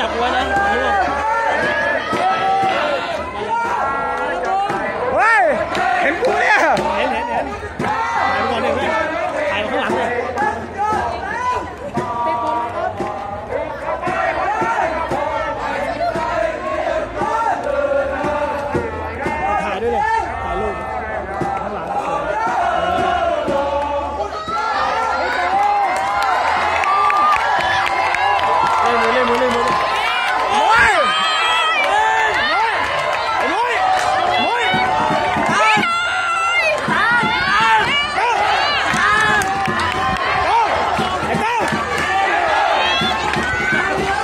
จากวั